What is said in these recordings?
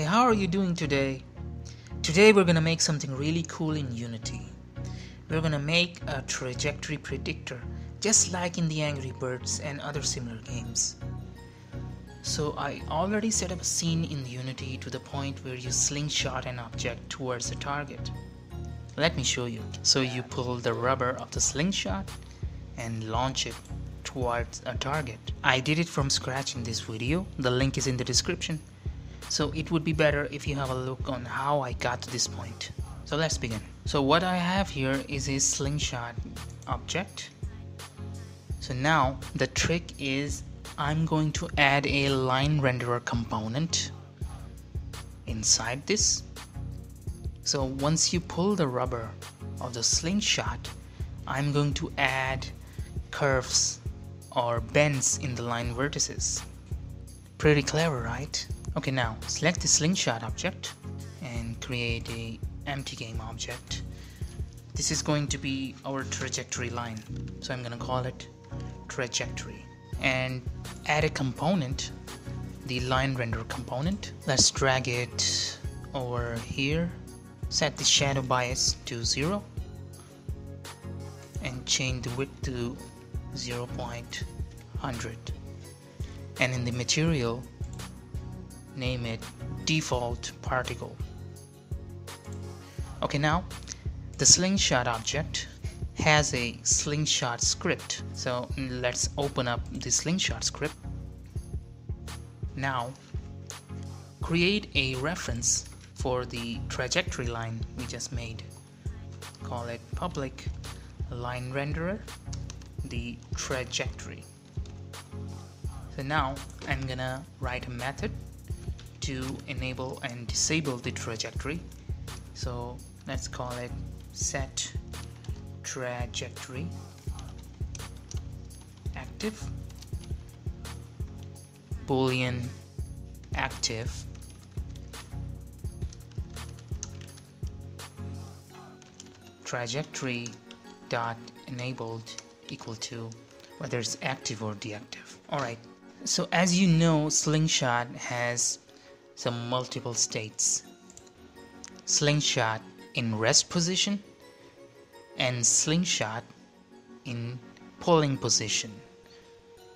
Hey, how are you doing today? Today we're gonna make something really cool in Unity. We're gonna make a trajectory predictor, just like in the Angry Birds and other similar games. So I already set up a scene in Unity to the point where you slingshot an object towards a target. Let me show you. So you pull the rubber of the slingshot and launch it towards a target. I did it from scratch in this video. The link is in the description. So it would be better if you have a look on how I got to this point. So let's begin. So what I have here is a slingshot object. So now the trick is I'm going to add a line renderer component inside this. So once you pull the rubber of the slingshot, I'm going to add curves or bends in the line vertices. Pretty clever, right? Okay, now select the slingshot object and create a empty game object. This is going to be our trajectory line. So I'm gonna call it trajectory and add a component, the line render component. Let's drag it over here. Set the shadow bias to zero and change the width to 0.100 and in the material name it default particle. Okay now the slingshot object has a slingshot script. So let's open up the slingshot script. Now create a reference for the trajectory line we just made. Call it public line renderer the trajectory. So now I'm gonna write a method to enable and disable the trajectory. So let's call it set trajectory active boolean active trajectory dot enabled equal to whether it's active or deactive. Alright, so as you know, Slingshot has some multiple states. Slingshot in rest position and Slingshot in pulling position,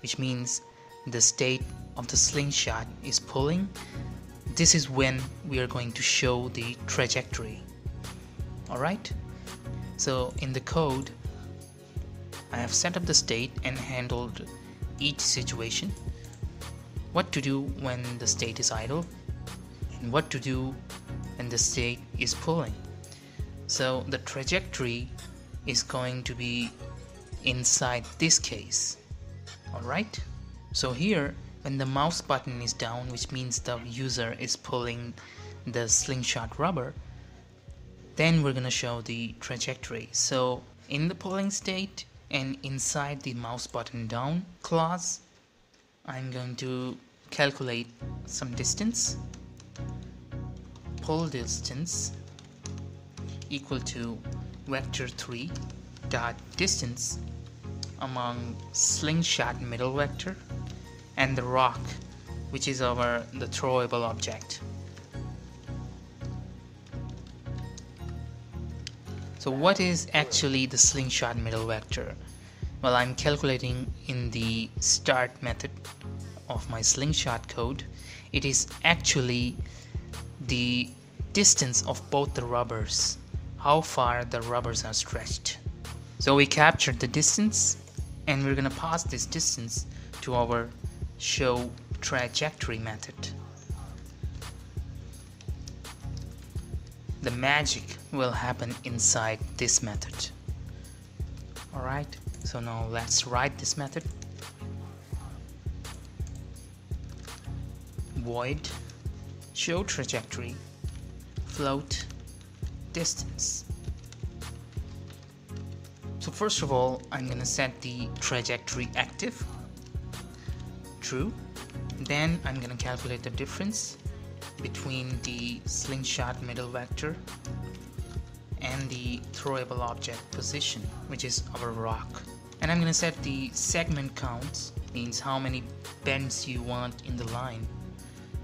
which means the state of the slingshot is pulling. This is when we are going to show the trajectory. Alright, so in the code, I have set up the state and handled each situation. What to do when the state is idle what to do when the state is pulling. So the trajectory is going to be inside this case. Alright? So here when the mouse button is down which means the user is pulling the slingshot rubber then we're gonna show the trajectory. So in the pulling state and inside the mouse button down clause I'm going to calculate some distance pull distance equal to vector 3 dot distance among slingshot middle vector and the rock which is our the throwable object So what is actually the slingshot middle vector? Well, I'm calculating in the start method of my slingshot code. It is actually the distance of both the rubbers, how far the rubbers are stretched. So we captured the distance and we're gonna pass this distance to our show trajectory method. the magic will happen inside this method alright so now let's write this method void show trajectory float distance. So first of all I'm gonna set the trajectory active true. Then I'm gonna calculate the difference between the slingshot middle vector and the throwable object position which is our rock. And I'm gonna set the segment counts means how many bends you want in the line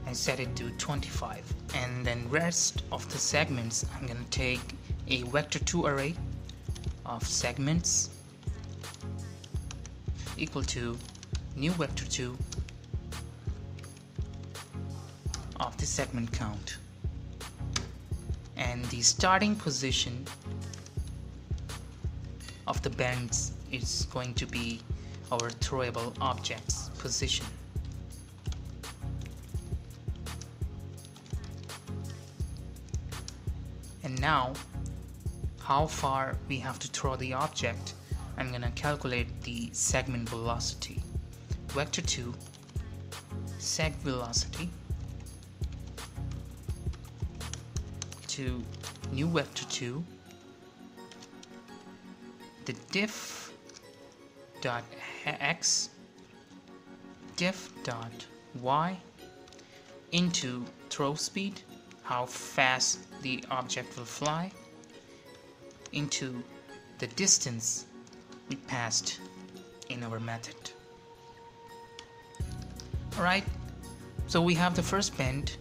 and set it to 25 and then rest of the segments I'm gonna take a vector 2 array of segments equal to new vector 2 of the segment count. And the starting position of the bends is going to be our throwable objects position and now how far we have to throw the object I'm gonna calculate the segment velocity. Vector 2 seg velocity to new vector 2 the diff dot x diff dot y into throw speed how fast the object will fly into the distance we passed in our method. Alright so we have the first bend.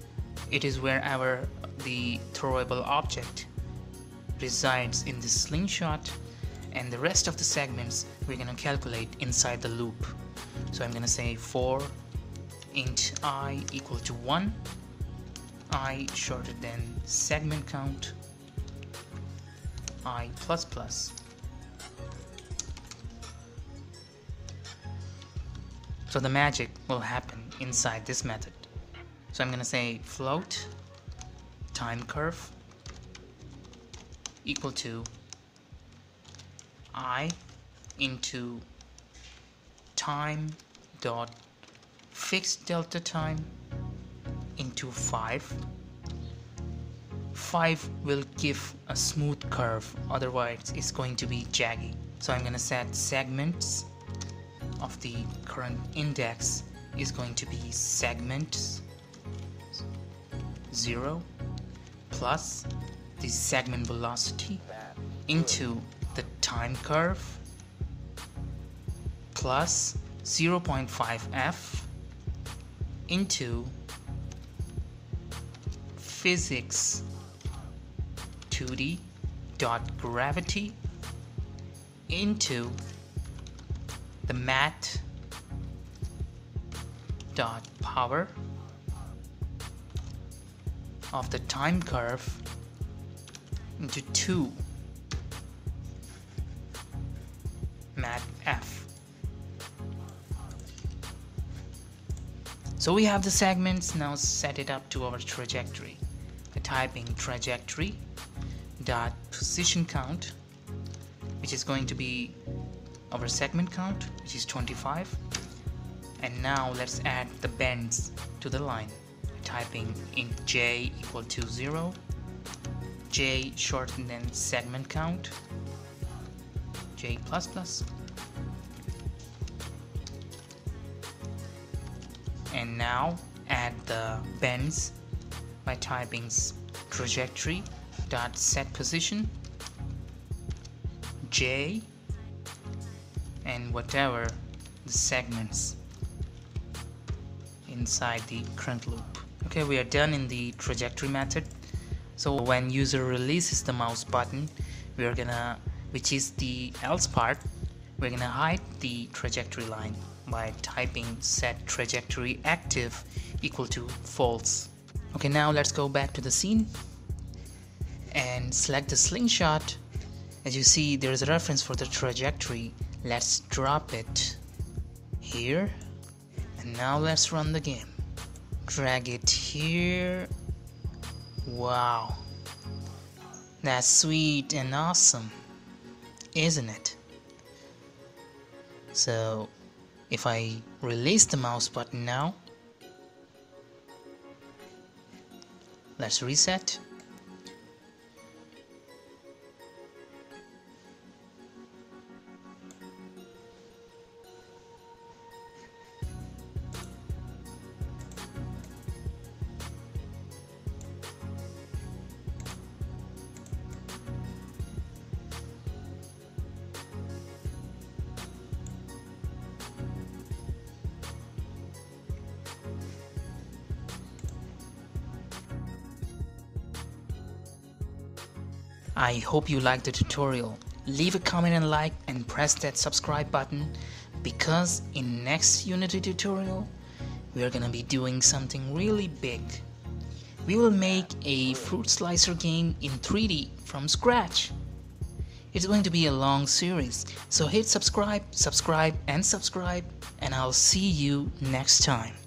It is where our the throwable object resides in the slingshot and the rest of the segments we're gonna calculate inside the loop. So I'm gonna say for int i equal to 1 i shorter than segment count. I plus plus. So the magic will happen inside this method. So I'm gonna say float time curve equal to i into time dot fixed delta time into 5 5 will give a smooth curve otherwise it's going to be jaggy. So I'm gonna set segments of the current index is going to be segments 0 plus the segment velocity into the time curve plus 0.5 f into physics 2d dot gravity into the math dot power of the time curve into 2 mat f. So we have the segments. Now set it up to our trajectory typing trajectory dot position count which is going to be our segment count which is 25 and now let's add the bends to the line. Typing int j equal to 0 j shortened than segment count j plus plus. And now add the bends by typing trajectory dot set position j and whatever the segments inside the current loop. Okay we are done in the trajectory method. So when user releases the mouse button we are gonna which is the else part we're gonna hide the trajectory line by typing set trajectory active equal to false okay now let's go back to the scene and select the slingshot. As you see there is a reference for the trajectory. Let's drop it here. And now let's run the game. Drag it here. Wow. That's sweet and awesome isn't it? So if I release the mouse button now let's reset I hope you liked the tutorial. Leave a comment and like and press that subscribe button because in next Unity tutorial we are gonna be doing something really big. We will make a fruit slicer game in 3D from scratch. It's going to be a long series, so hit subscribe, subscribe, and subscribe, and I'll see you next time.